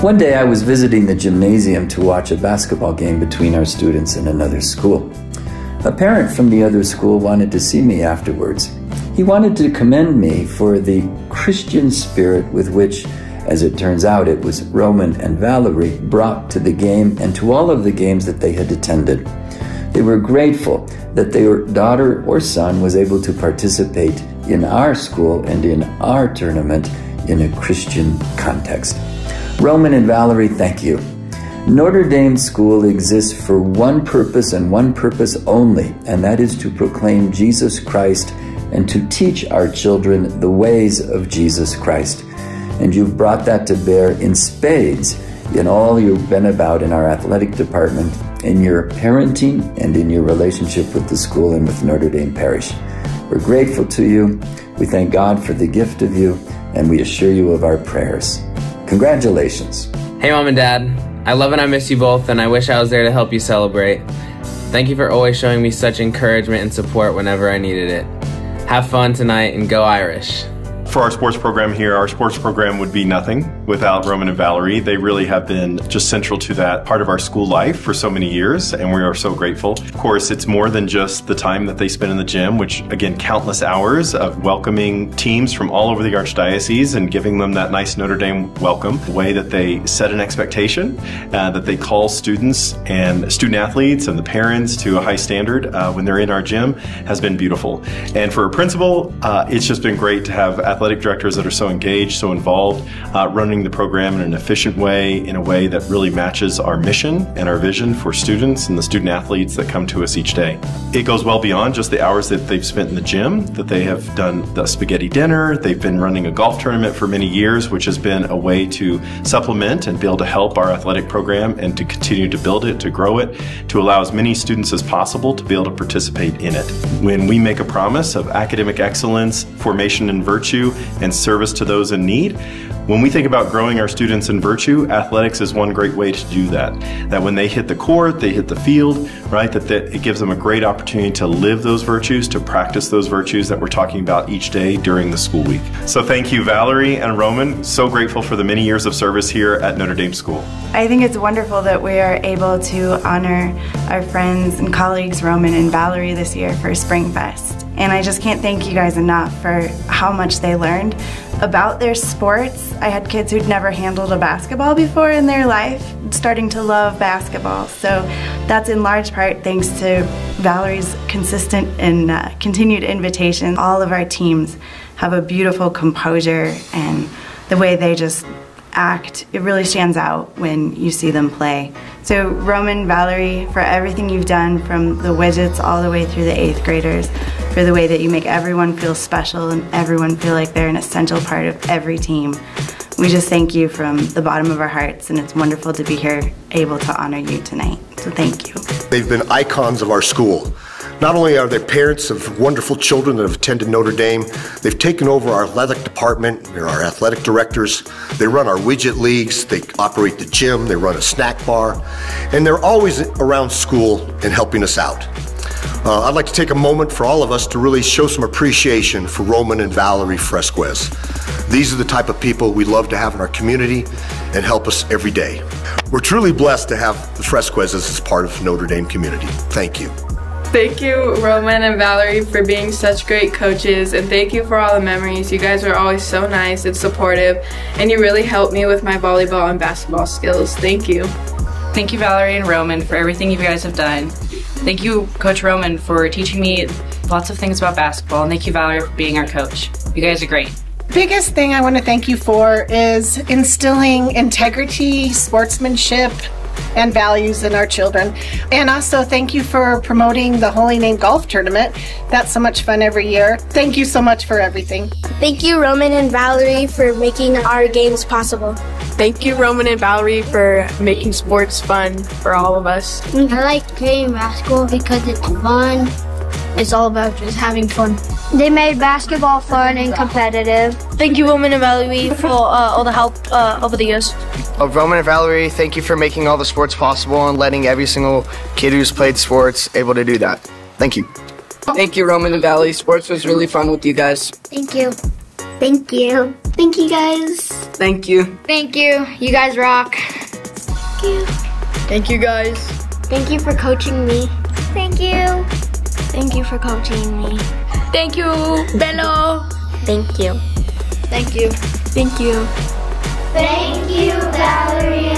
One day I was visiting the gymnasium to watch a basketball game between our students and another school. A parent from the other school wanted to see me afterwards. He wanted to commend me for the Christian spirit with which, as it turns out, it was Roman and Valerie brought to the game and to all of the games that they had attended. They were grateful that their daughter or son was able to participate in our school and in our tournament in a Christian context. Roman and Valerie, thank you. Notre Dame School exists for one purpose and one purpose only, and that is to proclaim Jesus Christ and to teach our children the ways of Jesus Christ. And you've brought that to bear in spades in all you've been about in our athletic department, in your parenting, and in your relationship with the school and with Notre Dame Parish. We're grateful to you. We thank God for the gift of you, and we assure you of our prayers. Congratulations. Hey, Mom and Dad. I love and I miss you both, and I wish I was there to help you celebrate. Thank you for always showing me such encouragement and support whenever I needed it. Have fun tonight and go Irish for our sports program here, our sports program would be nothing without Roman and Valerie. They really have been just central to that part of our school life for so many years, and we are so grateful. Of course, it's more than just the time that they spend in the gym, which again, countless hours of welcoming teams from all over the Archdiocese and giving them that nice Notre Dame welcome. The way that they set an expectation, uh, that they call students and student athletes and the parents to a high standard uh, when they're in our gym has been beautiful. And for a principal, uh, it's just been great to have athletic directors that are so engaged, so involved, uh, running the program in an efficient way, in a way that really matches our mission and our vision for students and the student athletes that come to us each day. It goes well beyond just the hours that they've spent in the gym, that they have done the spaghetti dinner, they've been running a golf tournament for many years, which has been a way to supplement and be able to help our athletic program and to continue to build it, to grow it, to allow as many students as possible to be able to participate in it. When we make a promise of academic excellence, formation and virtue, and service to those in need. When we think about growing our students in virtue, athletics is one great way to do that. That when they hit the court, they hit the field, right? That, that it gives them a great opportunity to live those virtues, to practice those virtues that we're talking about each day during the school week. So thank you, Valerie and Roman. So grateful for the many years of service here at Notre Dame School. I think it's wonderful that we are able to honor our friends and colleagues, Roman and Valerie, this year for Spring Fest. And I just can't thank you guys enough for how much they learned about their sports. I had kids who'd never handled a basketball before in their life starting to love basketball. So that's in large part thanks to Valerie's consistent and uh, continued invitation. All of our teams have a beautiful composure and the way they just act, it really stands out when you see them play. So Roman, Valerie, for everything you've done from the widgets all the way through the eighth graders, for the way that you make everyone feel special and everyone feel like they're an essential part of every team. We just thank you from the bottom of our hearts and it's wonderful to be here able to honor you tonight. So thank you. They've been icons of our school. Not only are they parents of wonderful children that have attended Notre Dame, they've taken over our athletic department, they're our athletic directors, they run our widget leagues, they operate the gym, they run a snack bar, and they're always around school and helping us out. Uh, I'd like to take a moment for all of us to really show some appreciation for Roman and Valerie Fresquez. These are the type of people we love to have in our community and help us every day. We're truly blessed to have the Fresquezes as part of Notre Dame community. Thank you. Thank you, Roman and Valerie, for being such great coaches, and thank you for all the memories. You guys were always so nice and supportive, and you really helped me with my volleyball and basketball skills. Thank you. Thank you, Valerie and Roman, for everything you guys have done. Thank you, Coach Roman, for teaching me lots of things about basketball, and thank you, Valerie, for being our coach. You guys are great. Biggest thing I want to thank you for is instilling integrity, sportsmanship, and values in our children. And also, thank you for promoting the Holy Name Golf Tournament. That's so much fun every year. Thank you so much for everything. Thank you, Roman and Valerie, for making our games possible. Thank you, Roman and Valerie, for making sports fun for all of us. I like playing basketball because it's fun. It's all about just having fun. They made basketball fun and competitive. Thank you, Roman and Valerie, for uh, all the help uh, over the years. Uh, Roman and Valerie, thank you for making all the sports possible and letting every single kid who's played sports able to do that. Thank you. Thank you, Roman and Valerie. Sports was really fun with you guys. Thank you. Thank you. Thank you, guys. Thank you. Thank you. You guys rock. Thank you. Thank you guys. Thank you for coaching me. Thank you. Thank you for coaching me. Thank you, Bello. Thank you. Thank you. Thank you. Thank you, Valerie